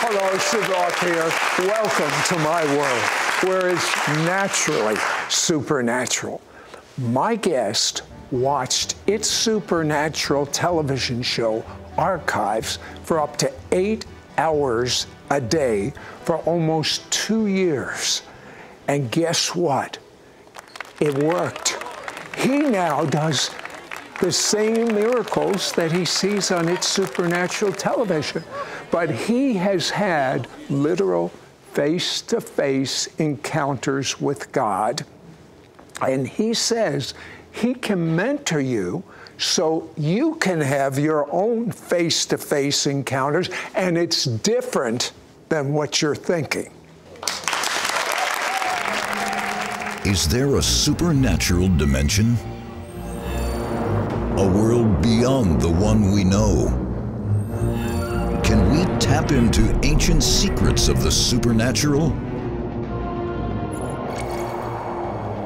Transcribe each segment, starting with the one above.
Hello, Sid Roth here. Welcome to my world, where it's naturally supernatural. My guest watched It's Supernatural television show archives for up to eight hours a day for almost two years. And guess what? It worked. He now does the same miracles that he sees on It's Supernatural television, but he has had literal face to face encounters with God. And he says he can mentor you so you can have your own face to face encounters, and it's different than what you're thinking. Is there a supernatural dimension? A world beyond the one we know? Can we tap into ancient secrets of the supernatural?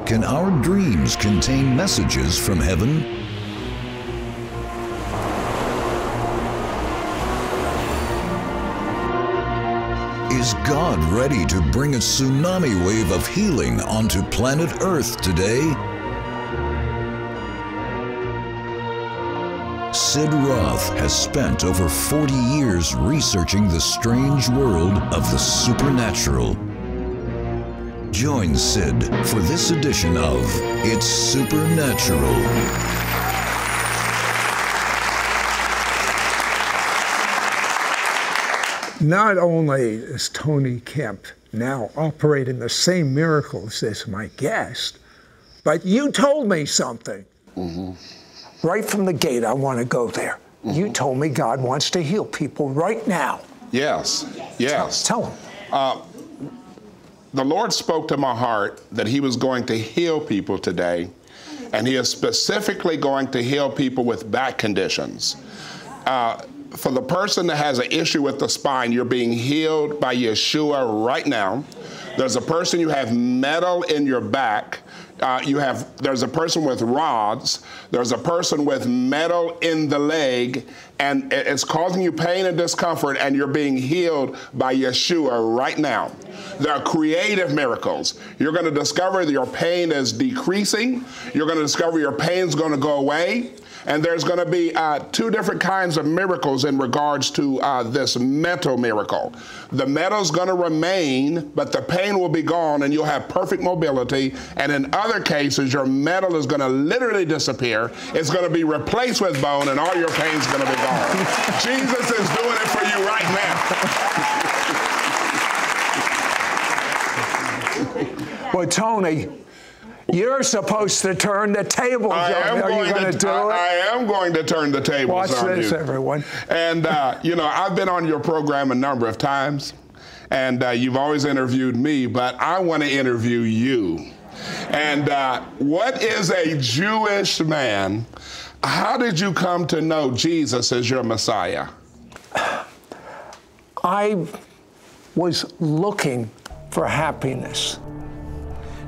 Can our dreams contain messages from heaven? Is God ready to bring a tsunami wave of healing onto planet Earth today? Sid Roth has spent over 40 years researching the strange world of the supernatural. Join Sid for this edition of It's Supernatural. Not only is Tony Kemp now operating the same miracles as my guest, but you told me something. Mm-hmm. Right from the gate, I want to go there. You told me God wants to heal people right now. Yes, yes. Tell him. The Lord spoke to my heart that He was going to heal people today, and He is specifically going to heal people with back conditions. Uh, for the person that has an issue with the spine, you're being healed by Yeshua right now. There's a person you have metal in your back. Uh, you have there's a person with rods. There's a person with metal in the leg, and it's causing you pain and discomfort, and you're being healed by Yeshua right now. There are creative miracles. You're going to discover that your pain is decreasing. You're going to discover your pain is going to go away. And there's going to be uh, two different kinds of miracles in regards to uh, this metal miracle. The metal's going to remain, but the pain will be gone, and you'll have perfect mobility. And in other cases, your metal is going to literally disappear. It's going to be replaced with bone, and all your pain's going to be gone. Jesus is doing it for you right now. Well, Tony, you're supposed to turn the tables I on. am Are going you going to, do I, it? I am going to turn the tables Watch on this, you. everyone. And uh, you know, I've been on your program a number of times, and uh, you've always interviewed me, but I want to interview you. And uh, what is a Jewish man? How did you come to know Jesus as your Messiah? I was looking for happiness.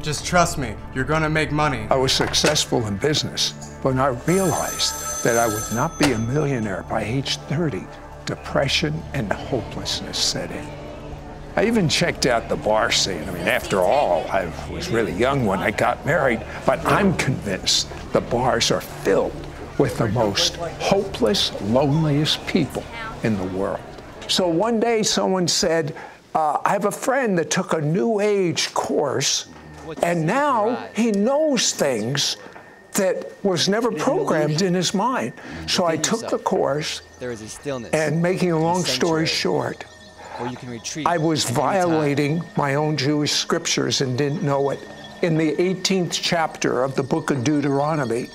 Just trust me, you're gonna make money. I was successful in business, but I realized that I would not be a millionaire by age 30. Depression and hopelessness set in. I even checked out the bar scene. I mean, after all, I was really young when I got married, but I'm convinced the bars are filled with the most hopeless, loneliest people in the world. So one day someone said, uh, I have a friend that took a new age course, and now he knows things that was never programmed in his mind. So I took the course, There is a stillness. and making a long story short, where you can retreat. I was violating my own Jewish scriptures and didn't know it. In the 18th chapter of the book of Deuteronomy,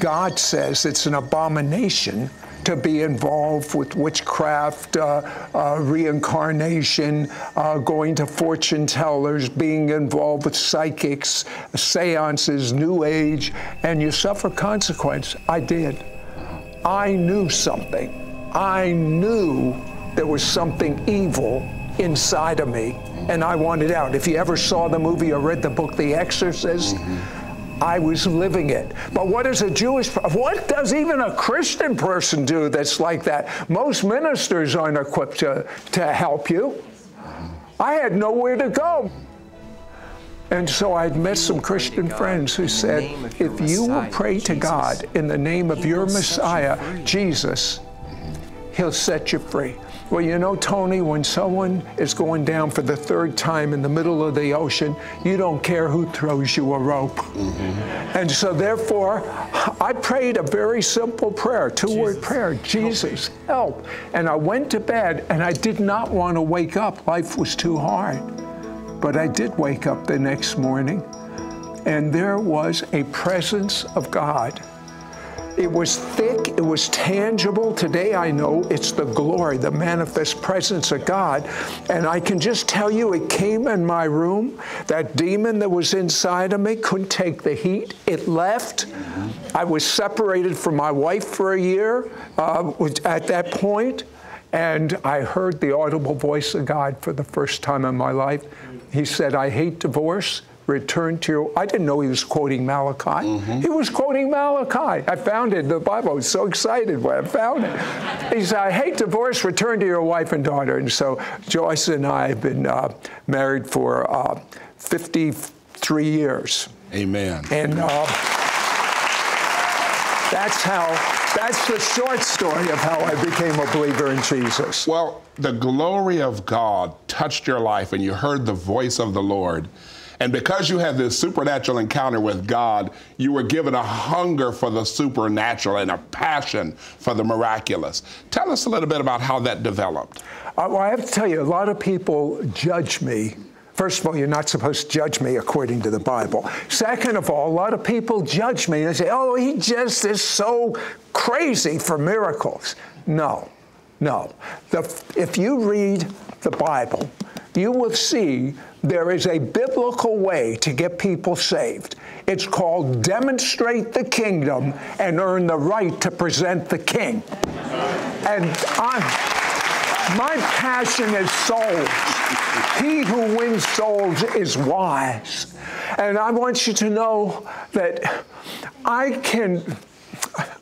God says it's an abomination to be involved with witchcraft, uh, uh, reincarnation, uh, going to fortune tellers, being involved with psychics, seances, New Age, and you suffer consequence. I did. I knew something. I knew there was something evil inside of me, and I wanted out. If you ever saw the movie or read the book The Exorcist, I was living it. But what does a Jewish, what does even a Christian person do that's like that? Most ministers aren't equipped to, to help you. I had nowhere to go. And so I'd met some Christian friends who said, if you will pray to God in the name of your Messiah, Jesus, He'll set you free. Well, you know, Tony, when someone is going down for the third time in the middle of the ocean, you don't care who throws you a rope. Mm-hmm. And so, therefore, I prayed a very simple prayer, two word prayer Jesus, help. And I went to bed and I did not want to wake up. Life was too hard. But I did wake up the next morning and there was a presence of God it was thick, it was tangible. Today I know it's the glory, the manifest presence of God. And I can just tell you, it came in my room. That demon that was inside of me couldn't take the heat. It left. I was separated from my wife for a year uh, at that point, and I heard the audible voice of God for the first time in my life. He said, I hate divorce return to your. I didn't know he was quoting Malachi. Mm-hmm. He was quoting Malachi. I found it in the Bible. I was so excited when I found it. He said, I hate divorce, return to your wife and daughter. And so Joyce and I have been uh, married for uh, 53 years. Amen. And uh, that's how, that's the short story of how I became a believer in Jesus. Well, the glory of God touched your life and you heard the voice of the Lord. And because you had this supernatural encounter with God, you were given a hunger for the supernatural and a passion for the miraculous. Tell us a little bit about how that developed. Uh, well, I have to tell you, a lot of people judge me First of all, you're not supposed to judge me according to the Bible. Second of all, a lot of people judge me. They say, oh, he just is so crazy for miracles. No, no. The, if you read the Bible, you will see there is a biblical way to get people saved. It's called demonstrate the kingdom and earn the right to present the king. And I'm, my passion is souls. He who wins souls is wise. And I want you to know that I can.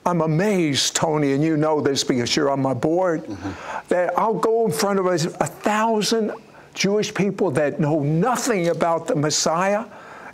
I'm amazed, Tony, and you know this because you're on my board, mm-hmm. that I'll go in front of a, a thousand Jewish people that know nothing about the Messiah,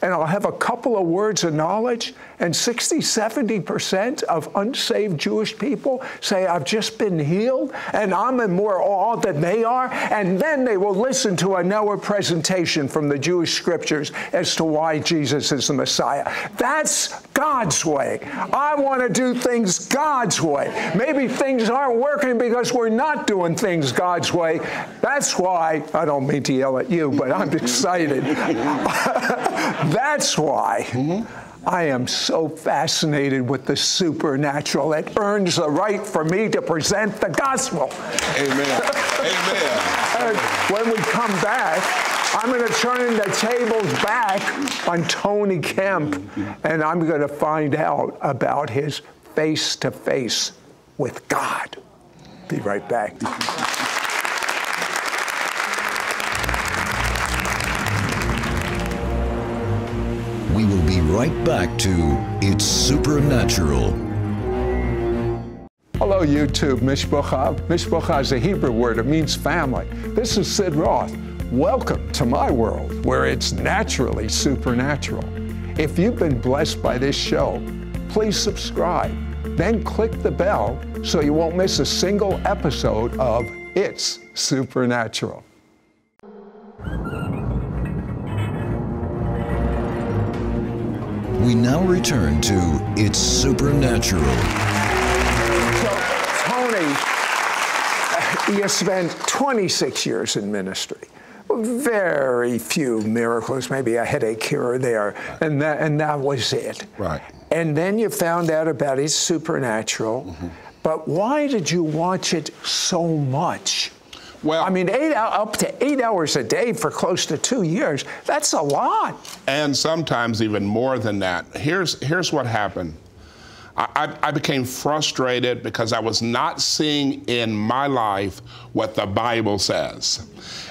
and I'll have a couple of words of knowledge, and 60, 70% of unsaved Jewish people say, I've just been healed and I'm in more awe than they are. And then they will listen to an hour presentation from the Jewish scriptures as to why Jesus is the Messiah. That's God's way. I want to do things God's way. Maybe things aren't working because we're not doing things God's way. That's why, I don't mean to yell at you, but I'm excited. That's why. Mm-hmm I am so fascinated with the supernatural. It earns the right for me to present the gospel. Amen. Amen. And when we come back, I'm going to turn the tables back on Tony Kemp, and I'm going to find out about his face to face with God. Be right back. Right back to It's Supernatural. Hello, YouTube. Mishpocha. Mishpocha is a Hebrew word. It means family. This is Sid Roth. Welcome to my world where it's naturally supernatural. If you've been blessed by this show, please subscribe. Then click the bell so you won't miss a single episode of It's Supernatural. We now return to It's Supernatural. So, Tony, you spent 26 years in ministry. Very few miracles, maybe a headache here or there, and that, and that was it. Right. And then you found out about It's Supernatural. Mm-hmm. But why did you watch it so much? Well, I mean, eight up to eight hours a day for close to two years. That's a lot. And sometimes even more than that. Here's here's what happened. I, I, I became frustrated because I was not seeing in my life what the Bible says.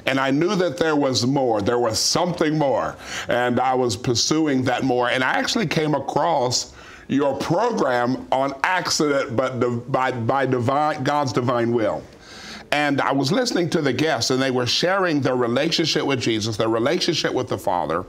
And I knew that there was more, there was something more, and I was pursuing that more. And I actually came across your program on accident, but by, by divine, God's divine will. And I was listening to the guests, and they were sharing their relationship with Jesus, their relationship with the Father,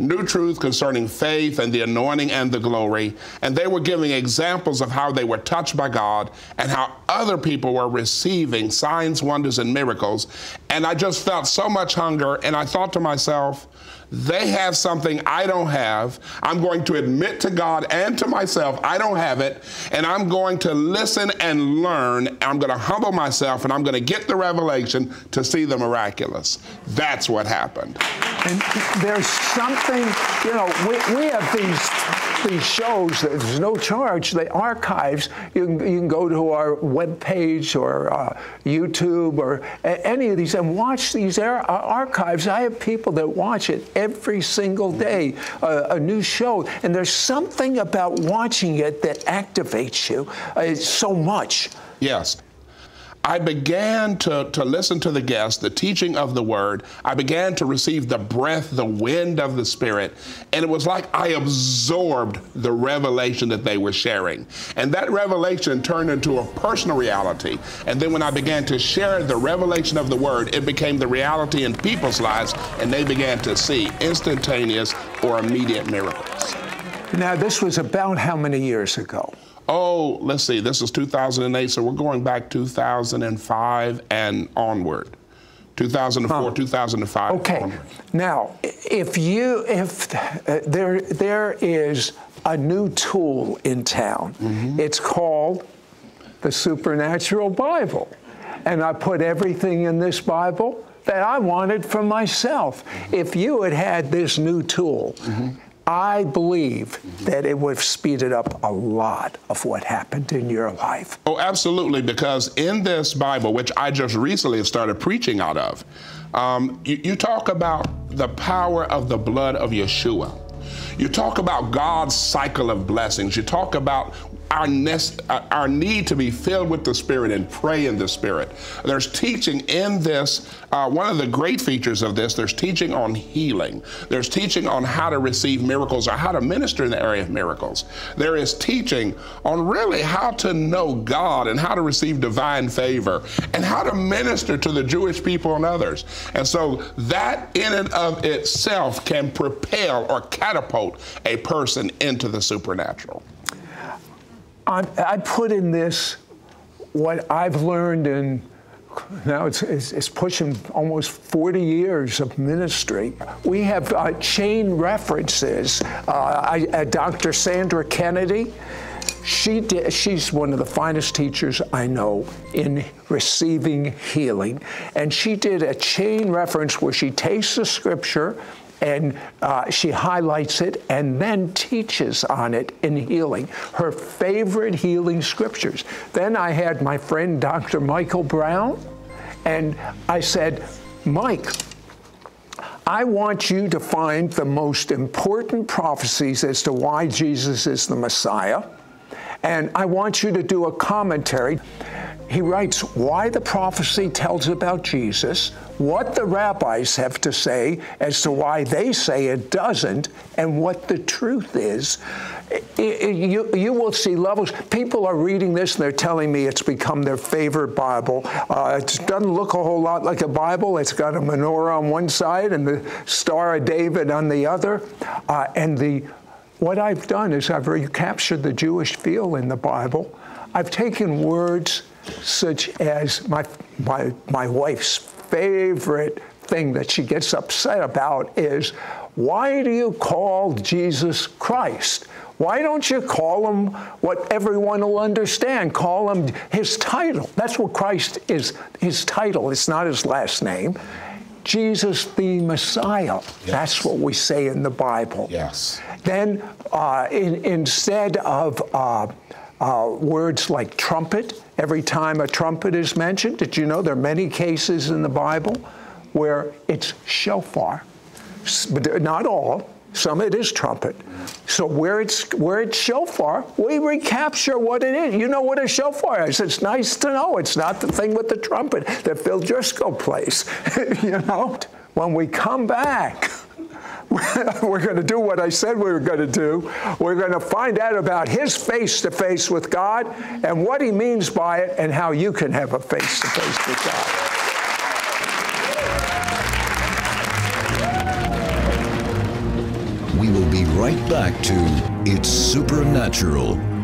new truth concerning faith and the anointing and the glory. And they were giving examples of how they were touched by God and how other people were receiving signs, wonders, and miracles. And I just felt so much hunger. And I thought to myself, they have something I don't have. I'm going to admit to God and to myself I don't have it. And I'm going to listen and learn. I'm going to humble myself and I'm going to get the revelation to see the miraculous. That's what happened. And there's something, you know, we, we have these these shows, that there's no charge. The archives, you can, you can go to our web page or uh, YouTube or any of these and watch these uh, archives. I have people that watch it every single day, uh, a new show. And there's something about watching it that activates you uh, so much. Yes. I began to, to listen to the guests, the teaching of the word. I began to receive the breath, the wind of the Spirit. And it was like I absorbed the revelation that they were sharing. And that revelation turned into a personal reality. And then when I began to share the revelation of the word, it became the reality in people's lives, and they began to see instantaneous or immediate miracles. Now, this was about how many years ago? Oh, let's see, this is 2008, so we're going back 2005 and onward. 2004, huh. 2005. Okay. Onward. Now, if you, if uh, there, there is a new tool in town, mm-hmm. it's called the Supernatural Bible. And I put everything in this Bible that I wanted for myself. If you had had this new tool, mm-hmm I believe that it would have speeded up a lot of what happened in your life. Oh, absolutely, because in this Bible, which I just recently started preaching out of, um, you, you talk about the power of the blood of Yeshua. You talk about God's cycle of blessings. You talk about our, nest, our need to be filled with the Spirit and pray in the Spirit. There's teaching in this. Uh, one of the great features of this, there's teaching on healing. There's teaching on how to receive miracles or how to minister in the area of miracles. There is teaching on really how to know God and how to receive divine favor and how to minister to the Jewish people and others. And so that in and of itself can propel or catapult a person into the supernatural. I, put in this what I've learned in now it's, it's, it's, pushing almost 40 years of ministry. We have uh, chain references. Uh, I, uh, Dr. Sandra Kennedy, she she's one of the finest teachers I know in receiving healing. And she did a chain reference where she takes the scripture and uh, she highlights it and then teaches on it in healing, her favorite healing scriptures. Then I had my friend Dr. Michael Brown, and I said, Mike, I want you to find the most important prophecies as to why Jesus is the Messiah, and I want you to do a commentary he writes why the prophecy tells about Jesus, what the rabbis have to say as to why they say it doesn't, and what the truth is. You, you will see levels. People are reading this and they're telling me it's become their favorite Bible. Uh, it doesn't look a whole lot like a Bible. It's got a menorah on one side and the Star of David on the other. Uh, and the what I've done is I've recaptured the Jewish feel in the Bible. I've taken words such as my, my, my wife's favorite thing that she gets upset about is why do you call Jesus Christ? Why don't you call him what everyone will understand? Call him his title. That's what Christ is, his title. It's not his last name. Jesus the Messiah. Yes. That's what we say in the Bible. Yes. Then uh, in, instead of uh, uh, words like trumpet, every time a trumpet is mentioned. Did you know there are many cases in the Bible where it's shofar? But not all, Some it is trumpet. So where it's where it's shofar, we recapture what it is. You know what a shofar is. It's nice to know. It's not the thing with the trumpet that Phil Driscoll plays. you know? When we come back, we're going to do what I said we were going to do. We're going to find out about his face to face with God and what he means by it and how you can have a face to face with God. We will be right back to It's Supernatural.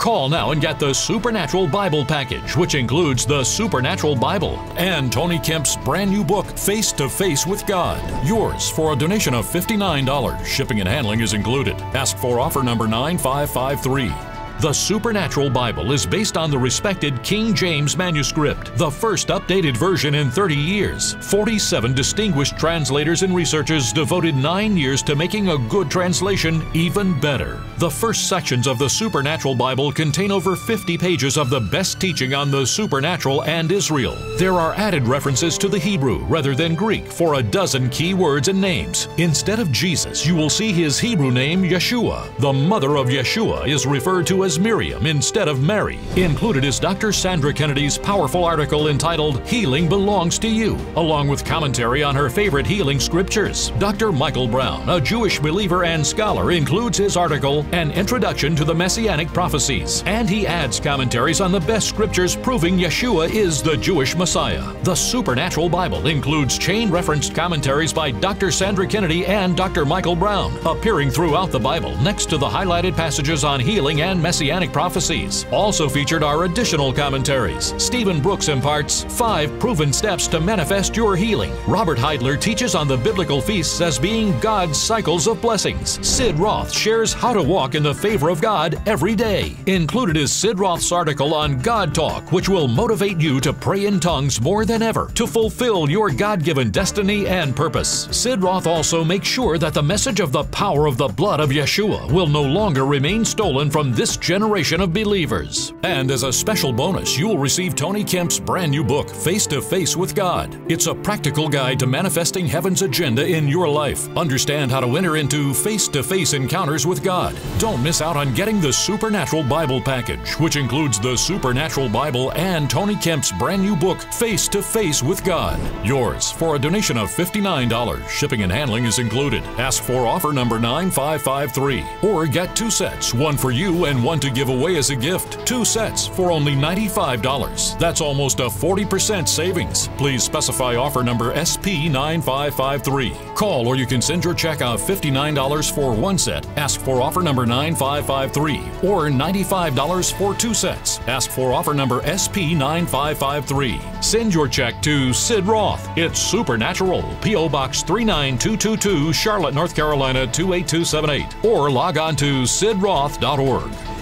Call now and get the Supernatural Bible Package, which includes the Supernatural Bible and Tony Kemp's brand new book, Face to Face with God. Yours for a donation of $59. Shipping and handling is included. Ask for offer number 9553. The Supernatural Bible is based on the respected King James manuscript, the first updated version in 30 years. 47 distinguished translators and researchers devoted nine years to making a good translation even better. The first sections of the Supernatural Bible contain over 50 pages of the best teaching on the supernatural and Israel. There are added references to the Hebrew rather than Greek for a dozen key words and names. Instead of Jesus, you will see his Hebrew name Yeshua. The mother of Yeshua is referred to as Miriam instead of Mary. Included is Dr. Sandra Kennedy's powerful article entitled Healing Belongs to You, along with commentary on her favorite healing scriptures. Dr. Michael Brown, a Jewish believer and scholar, includes his article An Introduction to the Messianic Prophecies, and he adds commentaries on the best scriptures proving Yeshua is the Jewish Messiah. The Supernatural Bible includes chain referenced commentaries by Dr. Sandra Kennedy and Dr. Michael Brown, appearing throughout the Bible next to the highlighted passages on healing and messianic prophecies. Also featured are additional commentaries. Stephen Brooks imparts five proven steps to manifest your healing. Robert Heidler teaches on the biblical feasts as being God's cycles of blessings. Sid Roth shares how to walk in the favor of God every day. Included is Sid Roth's article on God Talk, which will motivate you to pray in tongues more than ever to fulfill your God given destiny and purpose. Sid Roth also makes sure that the message of the power of the blood of Yeshua will no longer remain stolen from this generation of believers. And as a special bonus, you will receive Tony Kemp's brand new book, Face to Face with God. It's a practical guide to manifesting heaven's agenda in your life. Understand how to enter into face to face encounters with God. Don't miss out on getting the Supernatural Bible package, which includes the Supernatural Bible and Tony Kemp's brand new book, Face to Face with God. Yours for a donation of $59. Shipping and handling is included. Ask for offer number 9553 or get two sets, one for you and one to give away as a gift. Two sets for only $95. That's almost a 40% savings. Please specify offer number SP9553. Call or you can send your check of $59 for one set. Ask for offer number 9553 or $95 for two sets. Ask for offer number SP9553. Send your check to Sid Roth. It's Supernatural. P.O. Box 39222, Charlotte, North Carolina 28278. Or log on to sidroth.org.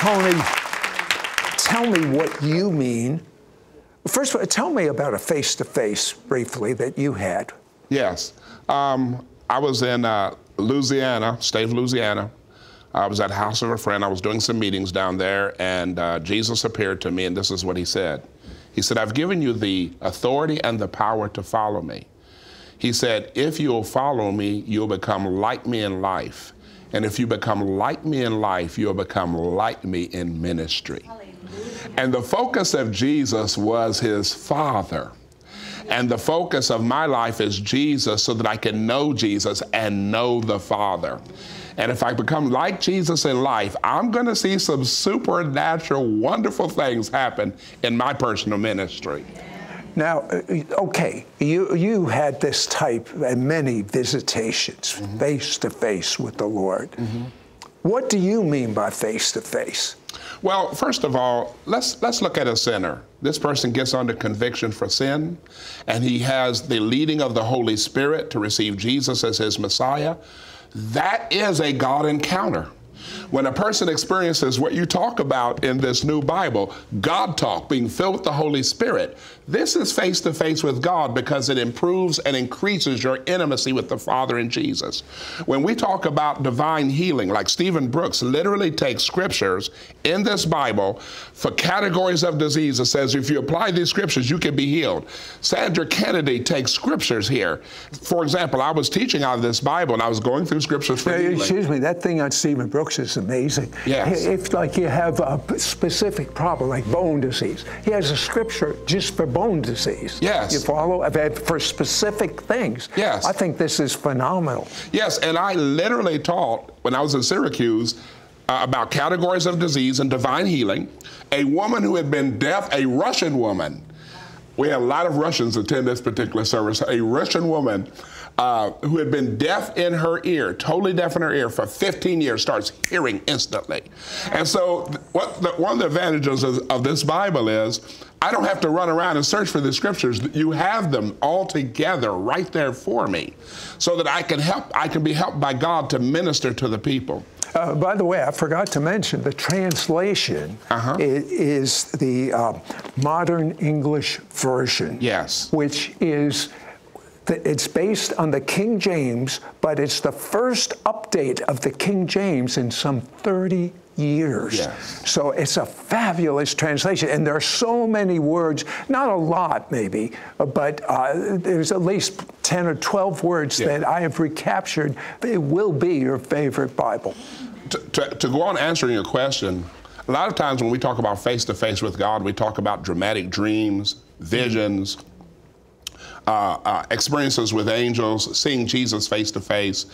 Tony, tell me what you mean. First of all, tell me about a face to face briefly that you had. Yes. Um, I was in uh, Louisiana, state of Louisiana. I was at the house of a friend. I was doing some meetings down there, and uh, Jesus appeared to me, and this is what he said. He said, I've given you the authority and the power to follow me. He said, If you'll follow me, you'll become like me in life. And if you become like me in life, you'll become like me in ministry. And the focus of Jesus was his Father. And the focus of my life is Jesus so that I can know Jesus and know the Father. And if I become like Jesus in life, I'm going to see some supernatural, wonderful things happen in my personal ministry. Now, uh, okay, you, you had this type and many visitations face to face with the Lord. What do you mean by face to face? Well, first of all, let's let's look at a sinner. This person gets under conviction for sin, and he has the leading of the Holy Spirit to receive Jesus as his Messiah. That is a God encounter. When a person experiences what you talk about in this new Bible, God talk, being filled with the Holy Spirit, this is face to face with God because it improves and increases your intimacy with the Father in Jesus. When we talk about divine healing, like Stephen Brooks literally takes scriptures in this Bible for categories of disease. It says if you apply these scriptures, you can be healed. Sandra Kennedy takes scriptures here. For example, I was teaching out of this Bible and I was going through scriptures for Now, healing. excuse me, that thing on Stephen Brooks is amazing. Yes. If like you have a specific problem like bone disease, he has a scripture just for bone disease. Yes. You follow? For specific things. Yes. I think this is phenomenal. Yes, and I literally taught when I was in Syracuse uh, about categories of disease and divine healing. A woman who had been deaf, a Russian woman. We had a lot of Russians attend this particular service. A Russian woman uh, who had been deaf in her ear, totally deaf in her ear for 15 years, starts hearing instantly. And so, what the, one of the advantages of, of this Bible is I don't have to run around and search for the scriptures. You have them all together right there for me so that I can help, I can be helped by God to minister to the people. Uh, by the way, I forgot to mention the translation Uh-huh. i- is the uh, modern English version. Yes. Which is, the, it's based on the King James, but it's the first update of the King James in some 30 years. Yes. So it's a fabulous translation. And there are so many words, not a lot maybe, uh, but uh, there's at least 10 or 12 words Yeah. that I have recaptured. It will be your favorite Bible. to, to, to go on answering your question, a lot of times when we talk about face to face with God, we talk about dramatic dreams, visions, uh, uh, experiences with angels, seeing Jesus face to face.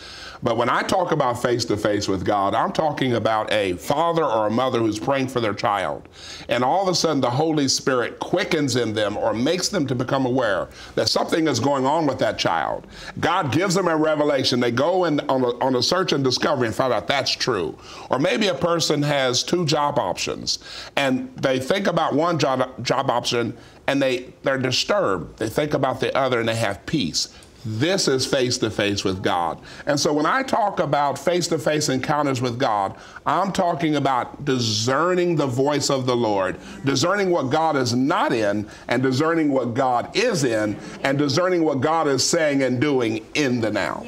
But when I talk about face to face with God, I'm talking about a father or a mother who's praying for their child. And all of a sudden, the Holy Spirit quickens in them or makes them to become aware that something is going on with that child. God gives them a revelation. They go in on a, on a search and discovery and find out that's true. Or maybe a person has two job options and they think about one job, job option and they, they're disturbed. They think about the other and they have peace. This is face to face with God. And so when I talk about face to face encounters with God, I'm talking about discerning the voice of the Lord, discerning what God is not in, and discerning what God is in, and discerning what God is saying and doing in the now.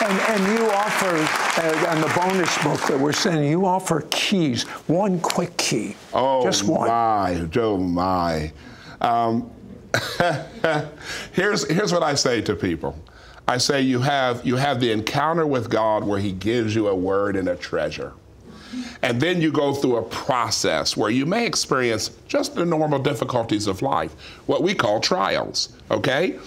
And, and you offer, on the bonus book that we're sending, you offer keys, one quick key. Oh Just one. my, Joe my. Um, here's here's what I say to people. I say you have you have the encounter with God where He gives you a word and a treasure. And then you go through a process where you may experience just the normal difficulties of life, what we call trials, okay?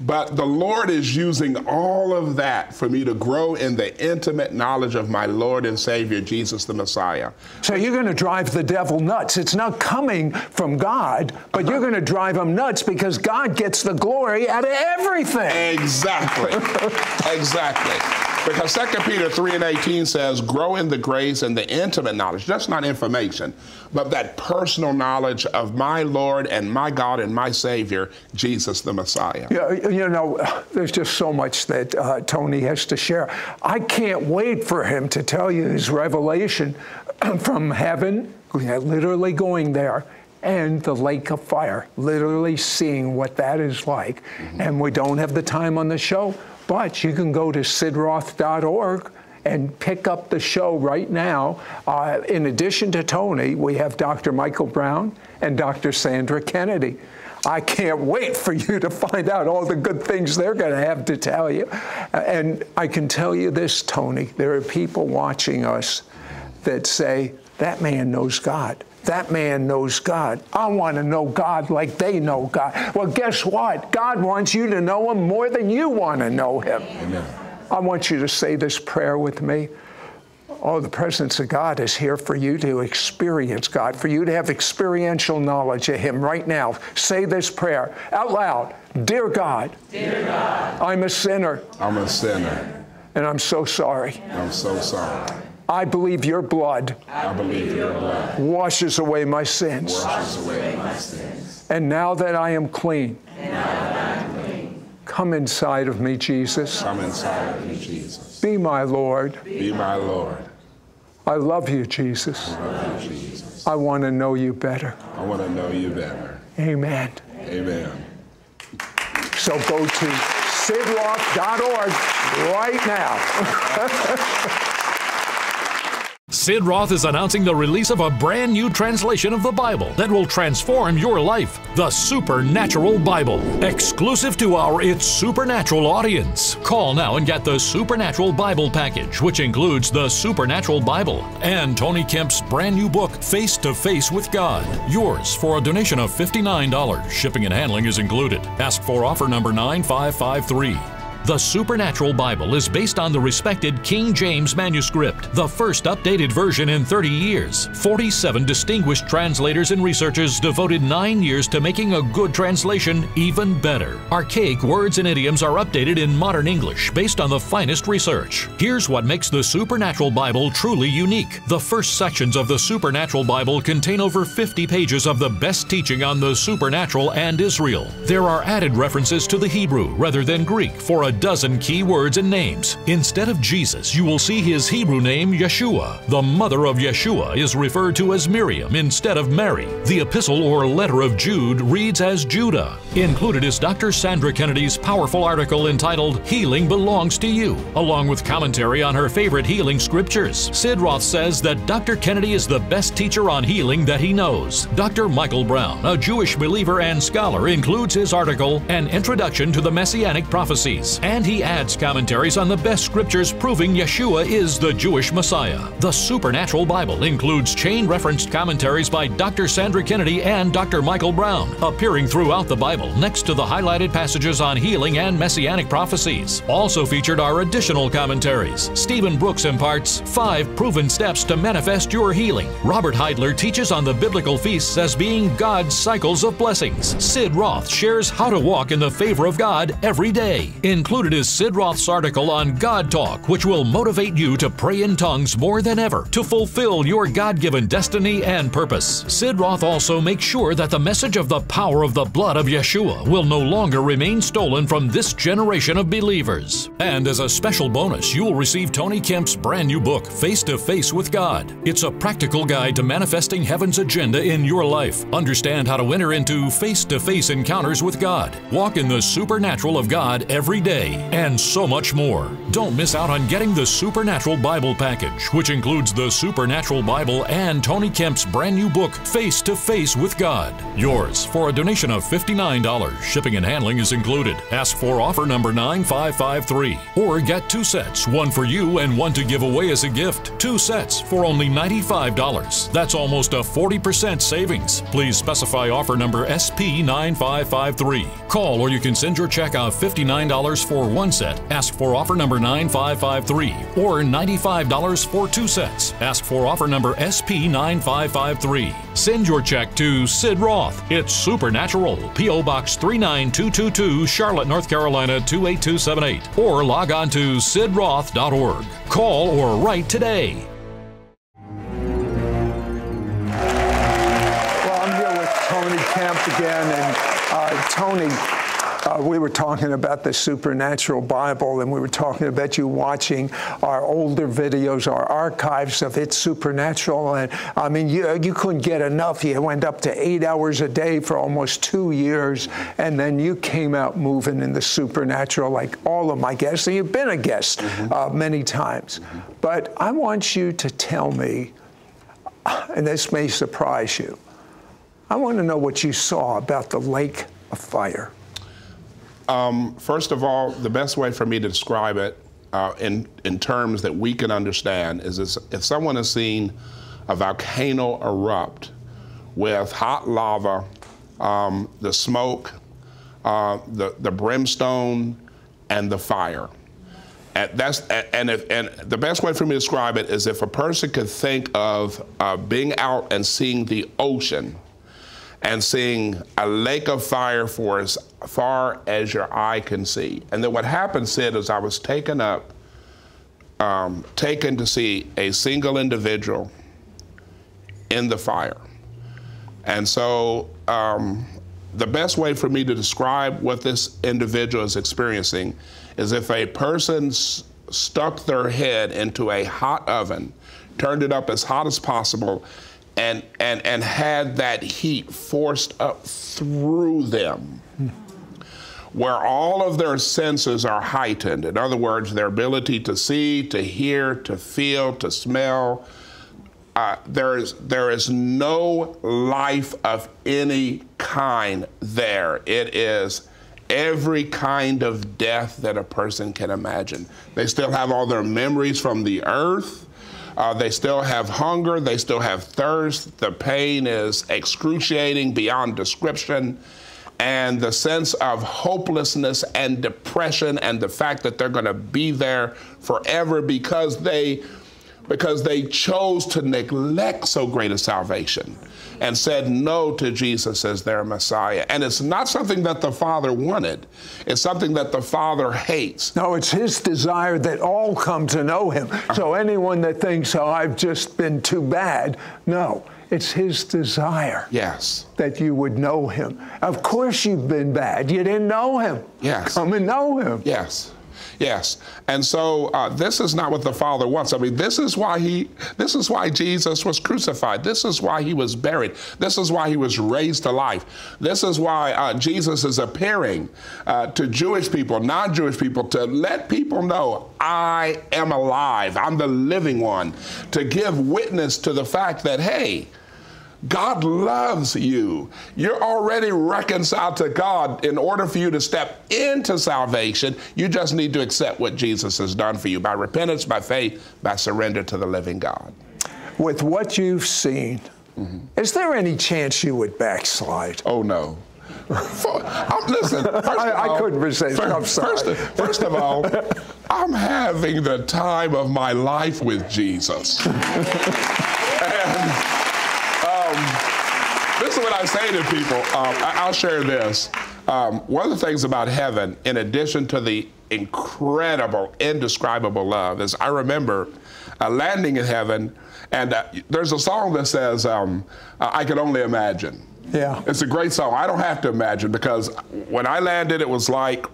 But the Lord is using all of that for me to grow in the intimate knowledge of my Lord and Savior, Jesus the Messiah. So you're going to drive the devil nuts. It's not coming from God, but you're going to drive him nuts because God gets the glory out of everything. Exactly. exactly. Because 2 Peter 3 and 18 says, grow in the grace and the intimate knowledge. That's not information, but that personal knowledge of my Lord and my God and my Savior, Jesus the Messiah. Yeah, you know, there's just so much that uh, Tony has to share. I can't wait for him to tell you his revelation from heaven, literally going there, and the lake of fire, literally seeing what that is like. And we don't have the time on the show, but you can go to sidroth.org and pick up the show right now. Uh, in addition to Tony, we have Dr. Michael Brown and Dr. Sandra Kennedy. I can't wait for you to find out all the good things they're going to have to tell you. And I can tell you this, Tony, there are people watching us that say, that man knows God. That man knows God. I want to know God like they know God. Well, guess what? God wants you to know Him more than you want to know Him. Amen. I want you to say this prayer with me. Oh, the presence of God is here for you to experience God, for you to have experiential knowledge of Him right now. Say this prayer out loud Dear God, Dear God, I'm a sinner I'm a sinner. and I'm so sorry. I'm so sorry. I believe your blood I believe your blood washes away my sins. washes away my sins. And now that I am clean, Come inside of me, Jesus. Come inside of me, Jesus. Be my Lord. Be my Lord. I love you, Jesus. I love you, Jesus. I want to know you better. I want to know you better. Amen. Amen. So go to sidroth.org right now. Sid Roth is announcing the release of a brand new translation of the Bible that will transform your life the Supernatural Bible. Exclusive to our It's Supernatural audience. Call now and get the Supernatural Bible package, which includes the Supernatural Bible and Tony Kemp's brand new book, Face to Face with God. Yours for a donation of $59. Shipping and handling is included. Ask for offer number 9553. The Supernatural Bible is based on the respected King James manuscript, the first updated version in 30 years. 47 distinguished translators and researchers devoted nine years to making a good translation even better. Archaic words and idioms are updated in modern English based on the finest research. Here's what makes the Supernatural Bible truly unique. The first sections of the Supernatural Bible contain over 50 pages of the best teaching on the supernatural and Israel. There are added references to the Hebrew rather than Greek for a dozen key words and names. Instead of Jesus, you will see his Hebrew name Yeshua. The mother of Yeshua is referred to as Miriam instead of Mary. The epistle or letter of Jude reads as Judah. Included is Dr. Sandra Kennedy's powerful article entitled Healing Belongs to You, along with commentary on her favorite healing scriptures. Sid Roth says that Dr. Kennedy is the best teacher on healing that he knows. Dr. Michael Brown, a Jewish believer and scholar, includes his article, An Introduction to the Messianic Prophecies and he adds commentaries on the best scriptures proving Yeshua is the Jewish Messiah. The Supernatural Bible includes chain referenced commentaries by Dr. Sandra Kennedy and Dr. Michael Brown, appearing throughout the Bible next to the highlighted passages on healing and messianic prophecies. Also featured are additional commentaries. Stephen Brooks imparts five proven steps to manifest your healing. Robert Heidler teaches on the biblical feasts as being God's cycles of blessings. Sid Roth shares how to walk in the favor of God every day, including Included is Sid Roth's article on God Talk, which will motivate you to pray in tongues more than ever to fulfill your God given destiny and purpose. Sid Roth also makes sure that the message of the power of the blood of Yeshua will no longer remain stolen from this generation of believers. And as a special bonus, you will receive Tony Kemp's brand new book, Face to Face with God. It's a practical guide to manifesting heaven's agenda in your life. Understand how to enter into face to face encounters with God. Walk in the supernatural of God every day and so much more. Don't miss out on getting the Supernatural Bible package, which includes the Supernatural Bible and Tony Kemp's brand new book, Face to Face with God. Yours for a donation of $59. Shipping and handling is included. Ask for offer number 9553 or get two sets, one for you and one to give away as a gift. Two sets for only $95. That's almost a 40% savings. Please specify offer number SP9553. Call or you can send your check of $59 for one set. Ask for offer number 9553 or $95 for two sets. Ask for offer number SP9553. Send your check to Sid Roth. It's Supernatural. P.O. Box 39222, Charlotte, North Carolina 28278. Or log on to sidroth.org. Call or write today. Well, I'm here with Tony Kemp again, and uh, Tony, uh, we were talking about the supernatural Bible, and we were talking about you watching our older videos, our archives of It's Supernatural. And I mean, you, you couldn't get enough. You went up to eight hours a day for almost two years, and then you came out moving in the supernatural like all of my guests. And you've been a guest uh, many times. But I want you to tell me, and this may surprise you, I want to know what you saw about the lake of fire. Um, first of all, the best way for me to describe it uh, in, in terms that we can understand is this, if someone has seen a volcano erupt with hot lava, um, the smoke, uh, the, the brimstone, and the fire. And that's and if and the best way for me to describe it is if a person could think of uh, being out and seeing the ocean and seeing a lake of fire for as far as your eye can see. And then what happened, Sid, is I was taken up, um, taken to see a single individual in the fire. And so um, the best way for me to describe what this individual is experiencing is if a person stuck their head into a hot oven, turned it up as hot as possible, and, and, and had that heat forced up through them where all of their senses are heightened. In other words, their ability to see, to hear, to feel, to smell. Uh, there is there is no life of any kind there. It is every kind of death that a person can imagine. They still have all their memories from the earth. Uh, they still have hunger. They still have thirst. The pain is excruciating beyond description and the sense of hopelessness and depression and the fact that they're going to be there forever because they because they chose to neglect so great a salvation and said no to Jesus as their Messiah. And it's not something that the Father wanted. It's something that the Father hates. No, it's his desire that all come to know him. So anyone that thinks, oh, I've just been too bad, no. It's his desire Yes. that you would know him. Of course, you've been bad. You didn't know him. Yes. Come and know him. Yes. Yes, and so uh, this is not what the Father wants. I mean, this is why he, this is why Jesus was crucified. This is why he was buried. This is why he was raised to life. This is why uh, Jesus is appearing uh, to Jewish people, non-Jewish people, to let people know I am alive. I'm the living one. To give witness to the fact that hey. God loves you. You're already reconciled to God. In order for you to step into salvation, you just need to accept what Jesus has done for you by repentance, by faith, by surrender to the living God. With what you've seen, mm-hmm. is there any chance you would backslide? Oh no. For- I'm- listen, first of I- I couldn't resist. fir- I'm sorry. First, of- first of all, I'm having the time of my life with Jesus. And, is what I say to people. Um, I, I'll share this. Um, one of the things about heaven, in addition to the incredible, indescribable love, is I remember uh, landing in heaven, and uh, there's a song that says, um, "I can only imagine." Yeah. It's a great song. I don't have to imagine because when I landed, it was like,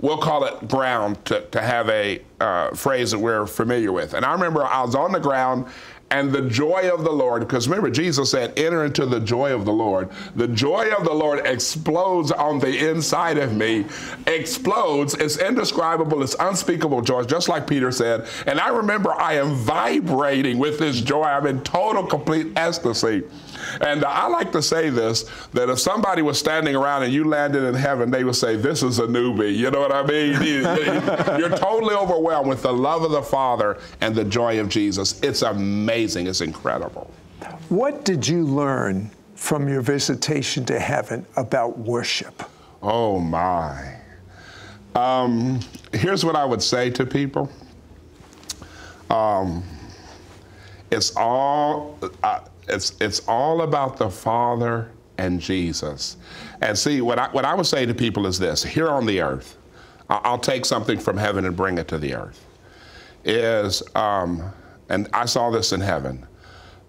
we'll call it ground to, to have a uh, phrase that we're familiar with. And I remember I was on the ground and the joy of the Lord, because remember, Jesus said, enter into the joy of the Lord. The joy of the Lord explodes on the inside of me, explodes. It's indescribable, it's unspeakable joy, just like Peter said. And I remember I am vibrating with this joy. I'm in total, complete ecstasy. And I like to say this that if somebody was standing around and you landed in heaven, they would say, This is a newbie. You know what I mean? You- You're totally overwhelmed with the love of the Father and the joy of Jesus. It's amazing, it's incredible. What did you learn from your visitation to heaven about worship? Oh, my. Um, here's what I would say to people. Um, it's all uh, it's it's all about the Father and Jesus. And see, what I what I would say to people is this: here on the earth, I'll take something from heaven and bring it to the earth. Is um, and I saw this in heaven.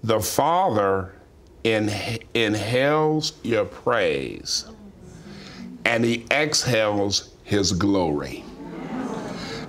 The Father in, inhales your praise, and He exhales His glory.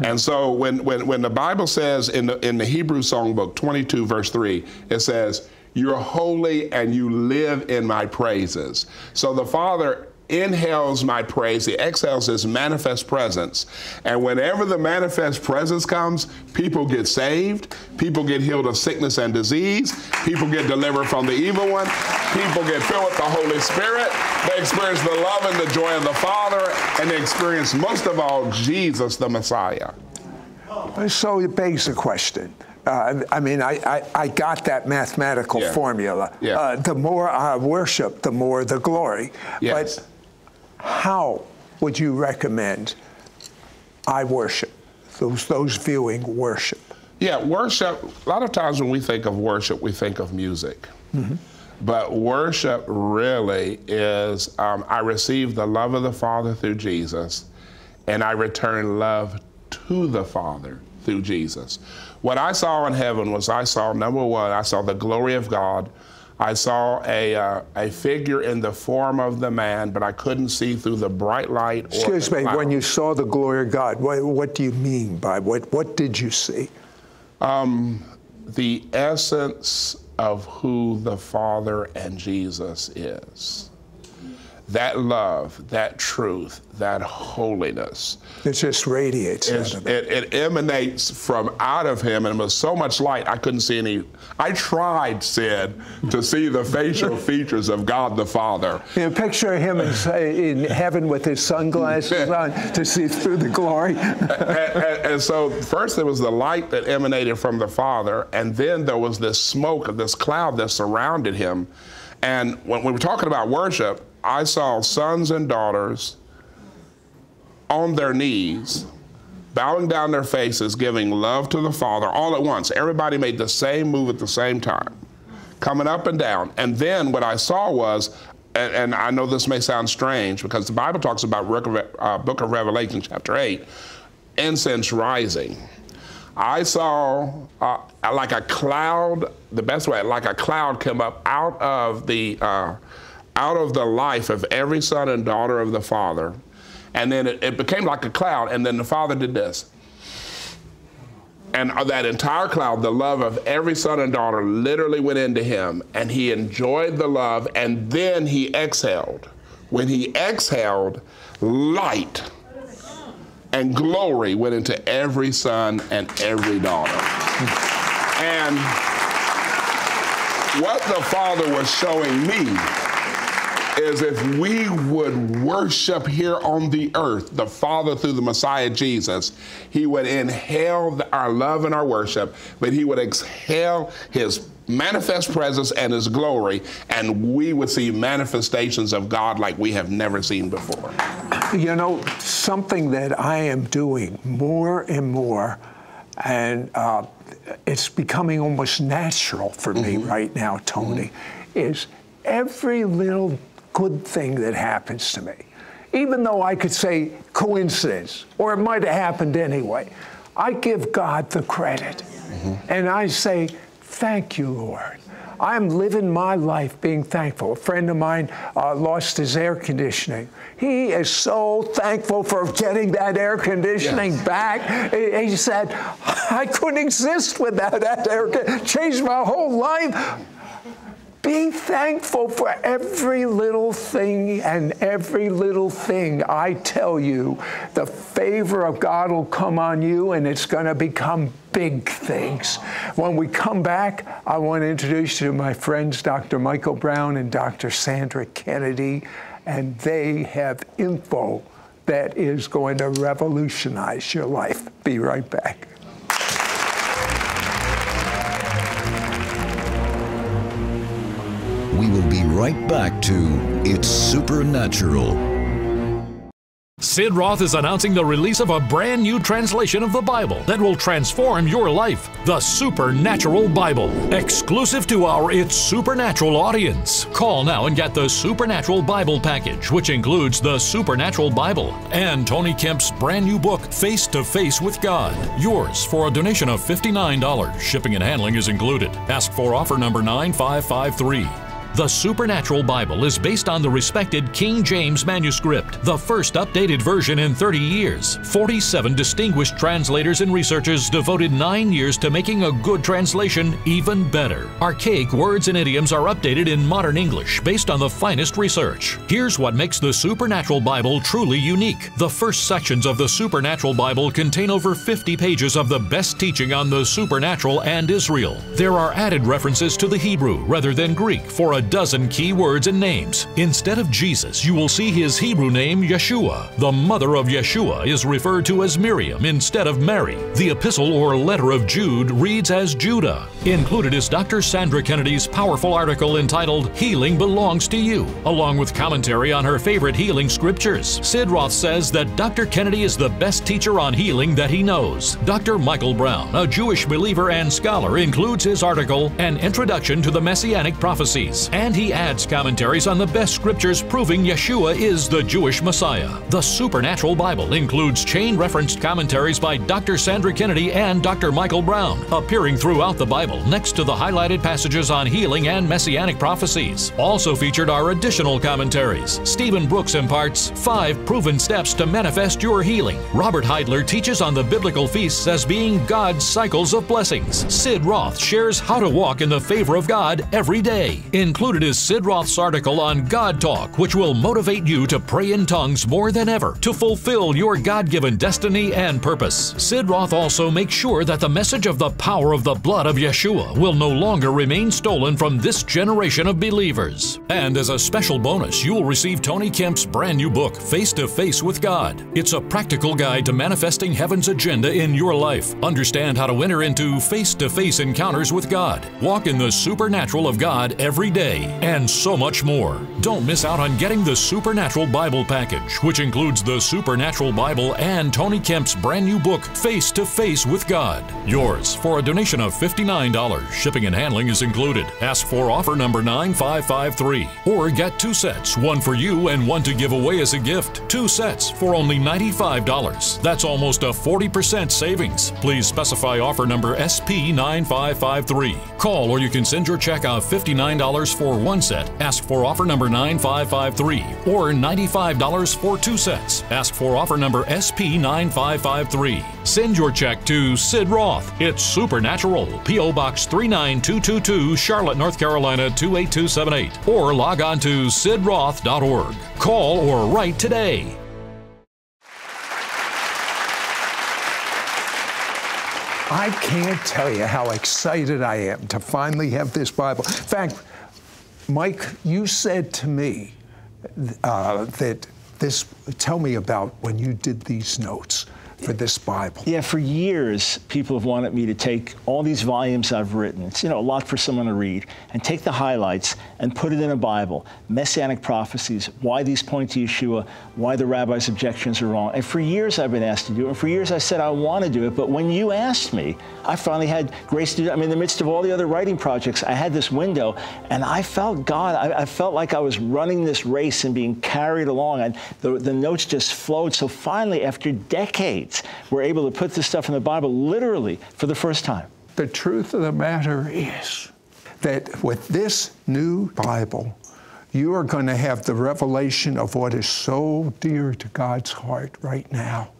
And so when, when, when the Bible says in the, in the Hebrew songbook 22, verse 3, it says, You're holy and you live in my praises. So the Father inhales my praise, he exhales his manifest presence. And whenever the manifest presence comes, people get saved, people get healed of sickness and disease, people get delivered from the evil one, people get filled with the Holy Spirit, they experience the love and the joy of the Father, and they experience most of all Jesus the Messiah. So it begs the question. Uh, I mean, I, I, I got that mathematical Yeah. formula. Yeah. Uh, the more I worship, the more the glory. Yes. But how would you recommend I worship? Those, those viewing worship. Yeah, worship, a lot of times when we think of worship, we think of music. Mm-hmm. But worship really is um, I receive the love of the Father through Jesus, and I return love to the Father through Jesus. What I saw in heaven was I saw, number one, I saw the glory of God. I saw a, uh, a figure in the form of the man, but I couldn't see through the bright light. Excuse me, cloud. when you saw the glory of God, what, what do you mean by what? What did you see? Um, the essence of who the Father and Jesus is that love, that truth, that holiness. It just radiates. It. It, it. emanates from out of him, and it was so much light I couldn't see any. I tried, Sid, to see the facial features of God the Father. You know, picture him in, in, heaven with his sunglasses on to see through the glory. and, and, and so, first there was the light that emanated from the Father, and then there was this smoke of this cloud that surrounded him. And when we were talking about worship, I saw sons and daughters on their knees, bowing down their faces, giving love to the Father all at once. Everybody made the same move at the same time, coming up and down. And then what I saw was, and, and I know this may sound strange because the Bible talks about uh, Book of Revelation, chapter 8, incense rising. I saw uh, like a cloud, the best way, like a cloud come up out of the uh, out of the life of every son and daughter of the Father. And then it, it became like a cloud, and then the Father did this. And that entire cloud, the love of every son and daughter, literally went into him, and he enjoyed the love, and then he exhaled. When he exhaled, light and glory went into every son and every daughter. And what the Father was showing me is if we would worship here on the earth the Father through the Messiah Jesus, He would inhale our love and our worship, but He would exhale His manifest presence and His glory, and we would see manifestations of God like we have never seen before. You know, something that I am doing more and more, and uh, it's becoming almost natural for me mm-hmm. right now, Tony, mm-hmm. is every little good thing that happens to me. Even though I could say coincidence, or it might have happened anyway, I give God the credit. Mm-hmm. And I say, Thank you, Lord. I'm living my life being thankful. A friend of mine uh, lost his air conditioning. He is so thankful for getting that air conditioning yes. back. He, he, said, I couldn't exist without that air conditioning. Changed my whole life. Be thankful for every little thing and every little thing. I tell you, the favor of God will come on you and it's going to become big things. When we come back, I want to introduce you to my friends, Dr. Michael Brown and Dr. Sandra Kennedy, and they have info that is going to revolutionize your life. Be right back. Right back to It's Supernatural. Sid Roth is announcing the release of a brand new translation of the Bible that will transform your life the Supernatural Bible, exclusive to our It's Supernatural audience. Call now and get the Supernatural Bible package, which includes the Supernatural Bible and Tony Kemp's brand new book, Face to Face with God. Yours for a donation of $59. Shipping and handling is included. Ask for offer number 9553. The Supernatural Bible is based on the respected King James manuscript, the first updated version in 30 years. 47 distinguished translators and researchers devoted nine years to making a good translation even better. Archaic words and idioms are updated in modern English based on the finest research. Here's what makes the Supernatural Bible truly unique. The first sections of the Supernatural Bible contain over 50 pages of the best teaching on the supernatural and Israel. There are added references to the Hebrew rather than Greek for a dozen key words and names. Instead of Jesus, you will see his Hebrew name Yeshua. The mother of Yeshua is referred to as Miriam instead of Mary. The epistle or letter of Jude reads as Judah. Included is Dr. Sandra Kennedy's powerful article entitled Healing Belongs to You, along with commentary on her favorite healing scriptures. Sid Roth says that Dr. Kennedy is the best teacher on healing that he knows. Dr. Michael Brown, a Jewish believer and scholar, includes his article An Introduction to the Messianic Prophecies And he adds commentaries on the best scriptures proving Yeshua is the Jewish Messiah. The Supernatural Bible includes chain referenced commentaries by Dr. Sandra Kennedy and Dr. Michael Brown, appearing throughout the Bible next to the highlighted passages on healing and messianic prophecies. Also featured are additional commentaries. Stephen Brooks imparts five proven steps to manifest your healing. Robert Heidler teaches on the biblical feasts as being God's cycles of blessings. Sid Roth shares how to walk in the favor of God every day. Included is Sid Roth's article on God Talk, which will motivate you to pray in tongues more than ever to fulfill your God given destiny and purpose. Sid Roth also makes sure that the message of the power of the blood of Yeshua will no longer remain stolen from this generation of believers. And as a special bonus, you will receive Tony Kemp's brand new book, Face to Face with God. It's a practical guide to manifesting heaven's agenda in your life. Understand how to enter into face to face encounters with God, walk in the supernatural of God every day, and so much more. Don't miss out on getting the Supernatural Bible package, which includes the Supernatural Bible and Tony Kemp's brand new book, Face to Face with God. Yours for a donation of $59. Shipping and handling is included. Ask for offer number 9553 or get two sets, one for you and one to give away as a gift. Two sets for only $95. That's almost a 40% savings. Please specify offer number SP9553. Call or you can send your check of $59 for one set. Ask for offer number 9553 or $95 for two sets. Ask for offer number SP9553. Send your check to Sid Roth. It's Supernatural. P.O. Box 39222, Charlotte, North Carolina 28278. Or log on to sidroth.org. Call or write today. I can't tell you how excited I am to finally have this Bible. In fact, Mike, you said to me uh, that this, tell me about when you did these notes for this Bible. Yeah, for years, people have wanted me to take all these volumes I've written. It's, you know, a lot for someone to read, and take the highlights and put it in a Bible. Messianic prophecies, why these point to Yeshua, why the rabbi's objections are wrong. And for years, I've been asked to do it. And for years, I said I want to do it. But when you asked me, I finally had grace to do it. I mean, in the midst of all the other writing projects, I had this window, and I felt God, I, I felt like I was running this race and being carried along. And the, the notes just flowed. So finally, after decades, we're able to put this stuff in the Bible literally for the first time. The truth of the matter is that with this new Bible, you are going to have the revelation of what is so dear to God's heart right now,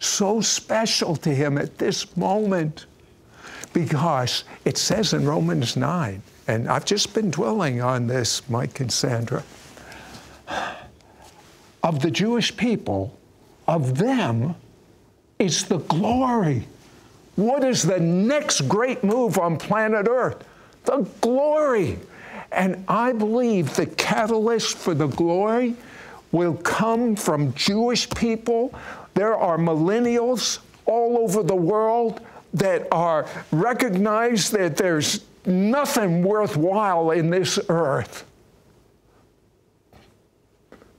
so special to Him at this moment. Because it says in Romans 9, and I've just been dwelling on this, Mike and Sandra, of the Jewish people, of them is the glory. What is the next great move on planet Earth? The glory. And I believe the catalyst for the glory will come from Jewish people. There are millennials all over the world that are recognize that there's nothing worthwhile in this earth.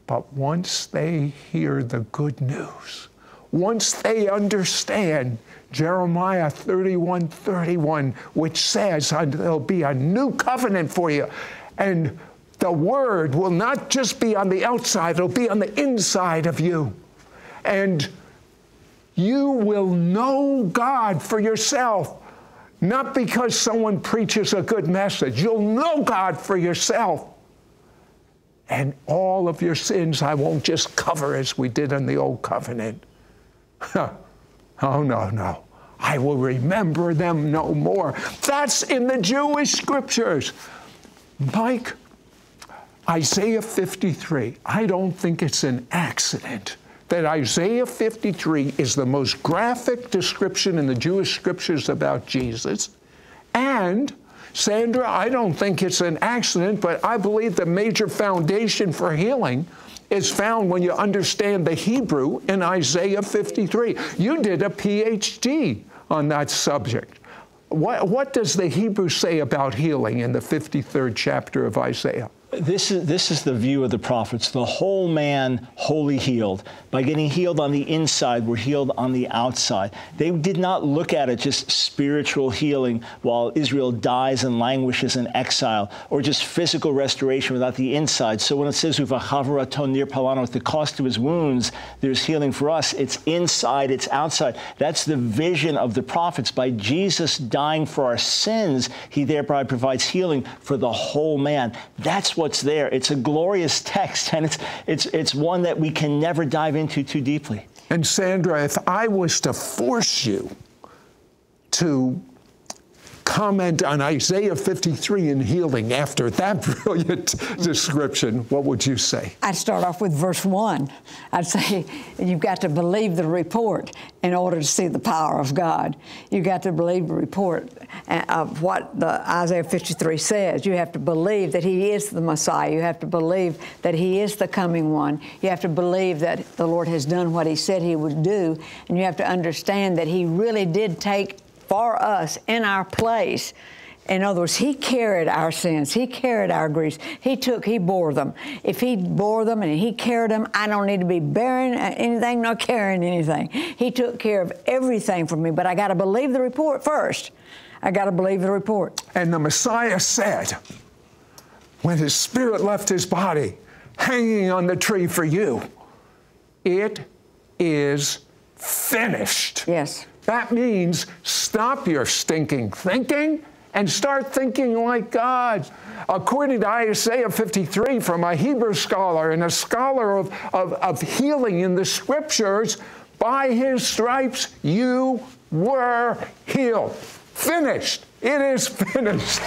But once they hear the good news, once they understand Jeremiah 31 31, which says there'll be a new covenant for you. And the word will not just be on the outside, it'll be on the inside of you. And you will know God for yourself, not because someone preaches a good message. You'll know God for yourself. And all of your sins I won't just cover as we did in the old covenant. Oh, no, no. I will remember them no more. That's in the Jewish scriptures. Mike, Isaiah 53, I don't think it's an accident that Isaiah 53 is the most graphic description in the Jewish scriptures about Jesus. And, Sandra, I don't think it's an accident, but I believe the major foundation for healing is found when you understand the Hebrew in Isaiah 53. You did a PhD on that subject. What, what does the Hebrew say about healing in the 53rd chapter of Isaiah? This is this is the view of the prophets. The whole man wholly healed. By getting healed on the inside, we're healed on the outside. They did not look at it just spiritual healing while Israel dies and languishes in exile, or just physical restoration without the inside. So when it says "Uvachavaraton near Palano," at the cost of his wounds, there's healing for us. It's inside, it's outside. That's the vision of the prophets. By Jesus dying for our sins, he thereby provides healing for the whole man. That's what's there. It's a glorious text, and it's, it's, it's one that we can never dive into too deeply. And Sandra, if I was to force you to comment on Isaiah 53 in healing after that brilliant description, what would you say? I'd start off with verse 1. I'd say you've got to believe the report in order to see the power of God. You've got to believe the report uh, of what the Isaiah 53 says. You have to believe that He is the Messiah. You have to believe that He is the coming one. You have to believe that the Lord has done what He said He would do. And you have to understand that He really did take for us in our place. In other words, He carried our sins. He carried our griefs. He took, He bore them. If He bore them and He carried them, I don't need to be bearing anything nor carrying anything. He took care of everything for me, but I got to believe the report first. I got to believe the report. And the Messiah said, when His spirit left His body, hanging on the tree for you, it is finished. Yes. That means stop your stinking thinking and start thinking like God. According to Isaiah 53, from a Hebrew scholar and a scholar of, of, of healing in the scriptures, by his stripes you were healed. Finished. It is finished.